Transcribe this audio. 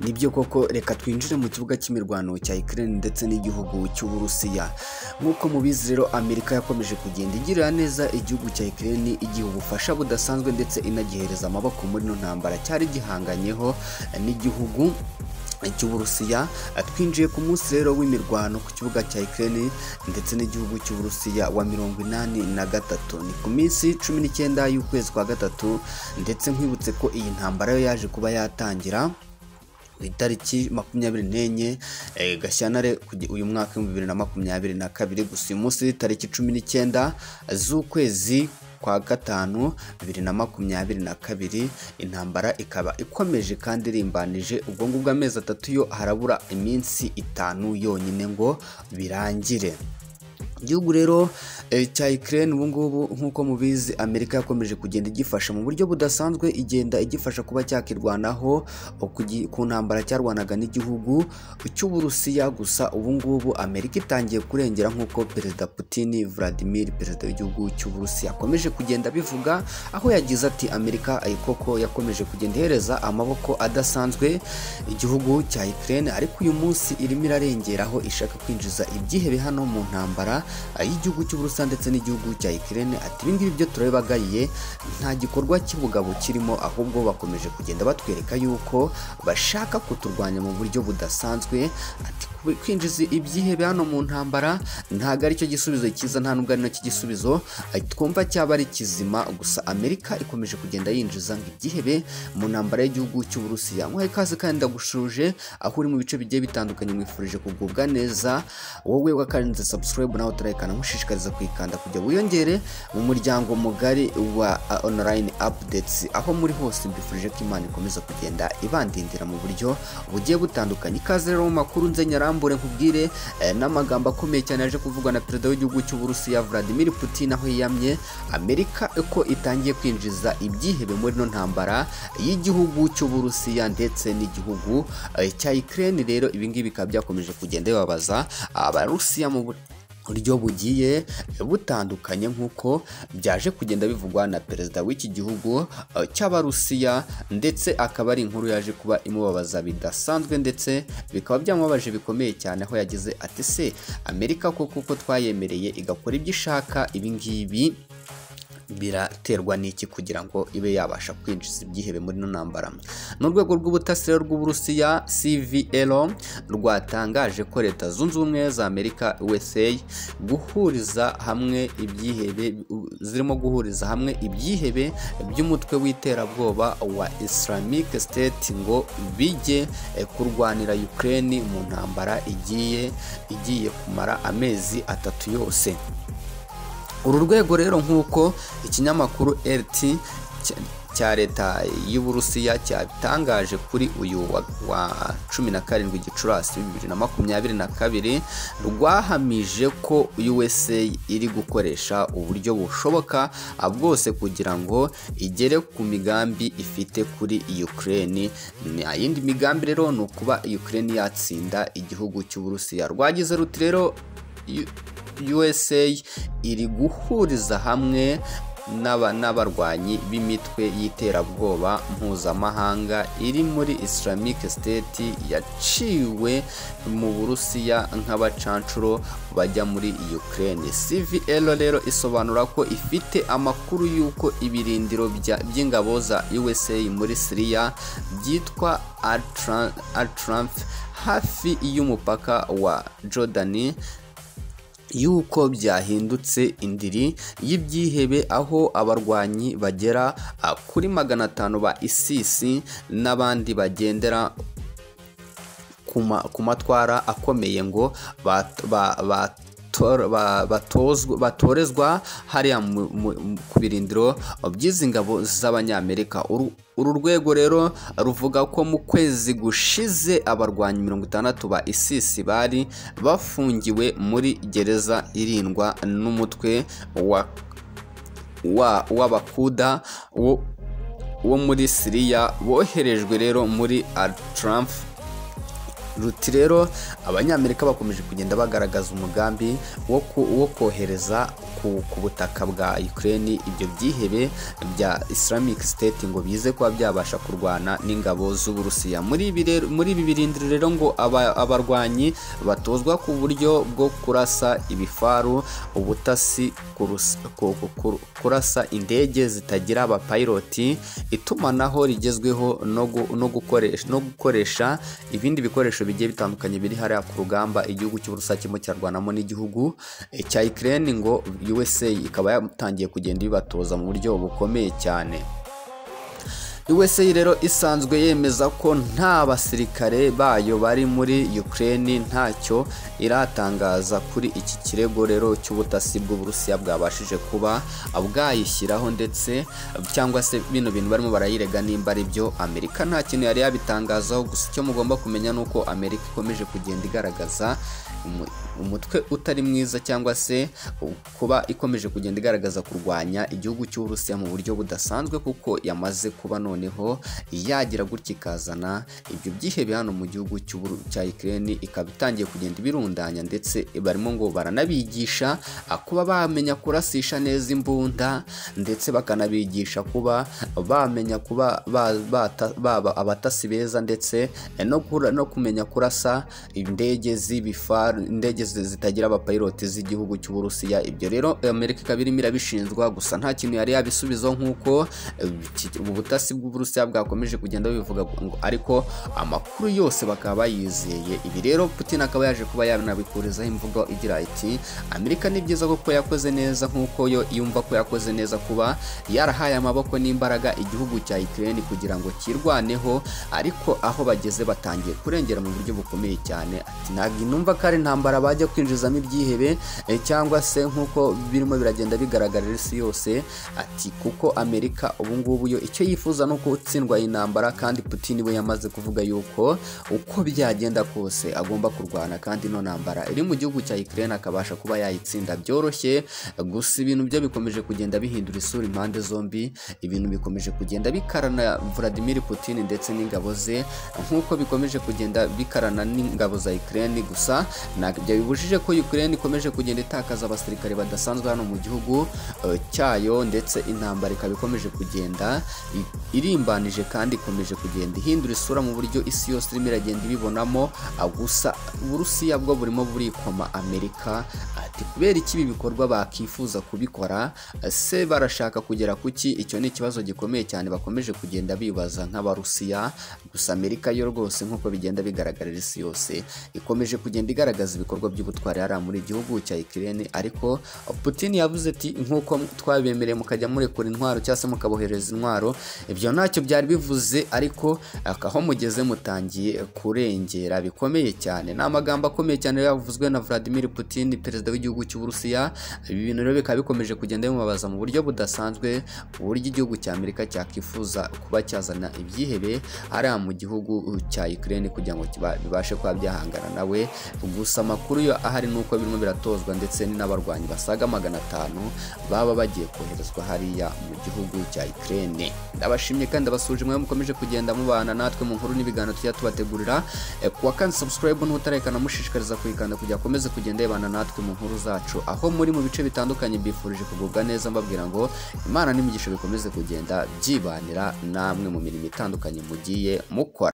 ni byo koko reka twinjire mu kibuga cy'imirwano cya Ukraine ndetse n'igihugu cy'Uburusiya. Nk'uko mubizi rero Amerika yakomeje kugenda igirira neza igihugu cya Ukraine igihe ubufasha budasanzwe ndetse inagihereza amaboko muri ino ntambara cyari gihanganyeho n'igihugu cy'Uburusiya. Twinjiye ku munsi rero w'imirwano ku kibuga cya Ukraine ndetse n'igihugu cy'Uburusiya wa mirongo inani na gatatu. Ni ku minsi cumi n'icyenda y'ukwezi kwa gatatu ndetse nkwibutse ko iyi ntambara yo yaje kuba yatangira ku itariki makumyabiri n'enye gashyantare uyu mwaka w'ibihumbi bibiri na makumyabiri na kabiri gusa uyu munsi tariki cumi n'icyenda z'ukwezi kwa gatanu bibiri na makumyabiri na kabiri intambara ikaba ikomeje kandi irimbanije ubwo ngubwo amezi atatu yo harabura iminsi itanu yonyine ngo birangire. Igihugu rero cya Ukraine ubu ngubu nk'uko mubizi Amerika yakomeje kugenda igifasha mu buryo budasanzwe igenda igifasha kuba cyakirwanaho ku ntambara cyarwanaga n'igihugu cy'Uburusiya. Gusa ubu ngubu Amerika itangiye kurengera nk'uko Perezida Putin Vladimir perezida w'igihugu cy'Uburusiya akomeje kugenda abivuga aho yagize ati Amerika koko yakomeje kugenda ihereza amaboko adasanzwe igihugu cya Ukraine. Ariko uyu munsi irimo irarengeraho ishaka kwinjiza ibyihebe hano mu ntambara y'igihugu cy'Uburusiya ndetse n'igihugu cya Ukraine ati ibingibi byo turabibagayiye nta gikorwa cy'ubugabo kirimo ahubwo bakomeje kugenda batwereka yuko bashaka kuturwanya mu buryo budasanzwe. Ati kwinjiza ibyihebe hano mu ntambara ntabwo ari cyo gisubizo cyiza nta nubwo ari na cyo gisubizo. Twumva cyaba ari kizima gusa Amerika ikomeje kugenda yinjiza ngo ibyihebe mu ntambara y'igihugu cy'Uburusiya nk'uko ikaze kandi ndagushuje aho uri mu bice bigiye bitandukanye mwifurije kugubwa neza. Wowe wakarinze subscribe nawe turayikana nkushishikariza kuyikanda kujya wiyongere mu muryango mugari wa online updates. Aho muri hose mbifurije ko Imana ikomeza kugenda ibandindira mu buryo bugiye butandukanye. Ikaze rero mu makuru nze nyarambure nkubwire n'amagambo akomeye cyane yaje kuvugwa na perezida w'igihugu cy'Uburusiya Vladimir Putin aho yiyamye Amerika uko itangiye kwinjiza ibyihebe muri no ntambara y'igihugu cy'Uburusiya ndetse n'igihugu cya Ukraine. Rero ibingibi bikaba byakomeje kugenda bibabaza abarusiya mu buryo bugiye butandukanye nk'uko byaje kugenda bivugwa na perezida w'iki gihugu cy'abarusiya ndetse akaba ari inkuru yaje kuba imubabaza bidasanzwe ndetse bikaba byamubabaje bikomeye cyane aho yagize ati se amerika ko kuko twayemereye igakora ibyo ishaka? Ibingibi biraterwa n'iki kugira ngo ibe yabasha kwinjiza ibyihebe muri ino ntambara? N'urwego rw'ubutasi rero rw'uburusiya cvl rwatangaje ko leta zunze ubumwe za amerika usa guhuriza hamwe ibyihebe zirimo guhuriza hamwe ibyihebe by'umutwe w'iterabwoba wa islamic state ngo bijye kurwanira ukraine mu ntambara igiye igiye kumara amezi atatu yose. Uru rwego rero nk'uko ikinyamakuru RT cya leta y'uburusiya cyatangaje kuri uyu wa cumi na karindwi gicurasi bibiri na makumyabiri na kabiri rwahamije ko USA iri gukoresha uburyo bushoboka bwose kugira ngo igere ku migambi ifite kuri Ukraine. Nta yindi migambi rero ni ukuba Ukraine yatsinda igihugu cy'uburusiya. Rwagize ruti rero USA iri guhuriza hamwe n'abarwanyi b'imitwe y'iterabwoba mpuzamahanga iri muri Islamic State yaciwe mu Burusiya nk'abacancuro bajya muri Ukraine. CVL rero isobanura ko ifite amakuru y'uko ibirindiro by'ingabo za USA muri Syria byitwa Al-Tranf hafi y'umupaka wa Jordan yuko byahindutse indiri y'ibyihebe aho abarwanyi bagera kuri magana atanu ba isisi n'abandi bagendera ku matwara akomeye ngo batorezwa hariya ku birindiro by'izi ngabo z'abanyamerika. Uru rwego rero ruvuga ko mu kwezi gushize abarwanyi mirongo itandatu ba isisi bari bafungiwe muri gereza irindwa n'umutwe w'abakuda wo muri siriya boherejwe rero muri Al-Tranf ruti rero abanyamerika bakomeje kugenda bagaragaza umugambi wo kohereza ku, butaka bwa Ukraine ibyo byihebe bya Islamic State ngo bize kuba byabasha kurwana n'ingabo z'Uburusiya. Muri ibi birindiro rero ngo aba, abarwanyi batozwa ku buryo bwo kurasa ibifaru ubutasi kurasa indege zitagira abapiloti itumanaho rigezweho no gukoresha ibindi bikoresho bigiye bitandukanye biri hariya ku rugamba igihugu cy'uburusiya kirimo cyarwanamo n'igihugu cya Ukraine ngo USA ikaba yatangiye kugenda ibatoza mu buryo bukomeye cyane. USA rero isanzwe yemeza ko nta basirikare bayo bari muri Ukraine ntacyo iratangaza kuri iki kirego rero cy'ubutasi bw'Uburusiya bwabashije kuba bwayishyiraho ndetse cyangwa se bino bintu barimo barayirega nimba ari byo Amerika nta kintu yari yabitangazaho gusa icyo mugomba kumenya ni uko Amerika ikomeje kugenda igaragaza umu- umutwe utari mwiza cyangwa se kuba ikomeje kugenda igaragaza kurwanya igihugu cy'Uburusiya mu buryo budasanzwe kuko yamaze kuba noneho yagira gutya ikazana. Ibyo byihebe hano mu gihugu cya Ukraine ikaba itangiye kugenda ibirundanya ndetse barimo ngo baranabigisha kuba bamenya kurasisha neza imbunda ndetse bakanabigisha kuba bamenya kuba baba abatasi beza ndetse no kumenya kurasa indege z'ibifaru indege zi- zitagira abapiloti z'igihugu cy'Uburusiya ibyo rero Amerika ikaba irimo irabishinjwa gusa nta kintu yari yabisubizaho nk'uko eh, iki- ubu butasi bw'Uburusiya bwakomeje kugenda bivuga ngo ariko amakuru yose bakaba bayizeye. Ibi rero Putin akaba yaje kuba yanabikurizaho imvugo igira iti Amerika ni byiza kuko yakoze neza nk'uko yo yumva ko yakoze neza kuba yarahaye amaboko n'imbaraga igihugu cya Ukraine kugira ngo kirwaneho ariko aho bageze batangiye kurengera mu buryo bukomeye cyane. Ati ntabwo numva ko ari intambara bajya kwinjizamo ibyihebe eh, cyangwa se nk'uko birimo biragenda bigaragarira isi yose. Ati kuko Amerika ubu ngubu yo icyo yifuza ni uko utsindwa iyi ntambara kandi Putin we yamaze kuvuga yuko uko byagenda kose agomba kurwana kandi ino ntambara iri mu gihugu cya Ukraine akabasha kuba yayitsinda. Byoroshye gusa ibintu byo bikomeje kugenda bihindura isura impande zombi ibintu bikomeje kugenda bikarana Vladimir Putin ndetse n'ingabo ze nk'uko bikomeje kugenda bikarana n'ingabo za Ukraine gusa ntabwo ibyo bibujije ko Ukraine ikomeje kugenda itakaza abasirikare badasanzwe hano mu gihugu eh, cyayo ndetse intambara ikaba ikomeje kugenda i- irimbanije kandi ikomeje kugenda ihindura isura mu buryo isi yose irimo iragenda ibibonamo. Gusa Uburusiya bwo burimo burikoma Amerika ati kubera iki ibi bikorwa bakifuza kubikora? Se barashaka kugera kuki? Icyo ni ikibazo gikomeye cyane bakomeje kugenda bibaza nk'abarusiya. Gusa Amerika yo rwose nk'uko bigenda bigaragarira isi yose ikomeje kugenda igaragaza ibikorwa by'ubutwari hariya muri gihugu cya Ukraine. Ariko Putin yavuze ati nk'uko twabemereye mukajya murekura intwaro cyangwa se mukabohereza intwaro ibyo ntacyo byari bivuze ariko aho mugeze mutangiye kurengera bikomeye cyane. Ni amagambo akomeye cyane yavuzwe na Vladimir Putin perezida w'igihugu cy'Uburusiya. Ibi bintu rero bikaba bikomeje kugenda bimubaza mu buryo budasanzwe uburyo igihugu cya Amerika cyakifuza kuba cyazana ibyihebe hariya mu gihugu cya Ukraine kugira ngo bibashe kuba byahangana nawe gusa amakuru yo ahari ni uko birimo biratozwa ndetse n'abarwanyi basaga magana atanu baba bagiye koherezwa hariya mu gihugu cya Ukraine. Ndabashimye kandi abasuje mwe mukomeje kugenda mubana natwe mu nkuru n'ibiganiro tujya tubategurira. Eh, kuwa kandi subscribe n'utarekana mushishikariza kuyikanda kugira akomeze kugenda yibana natwe mu nkuru zacu. Aho muri mu bice bitandukanye mbifurije kugubwa neza mbabwira ngo imana n'imigisha bikomeze kugenda byibanira namwe mu mirimo itandukanye mugiye mukora.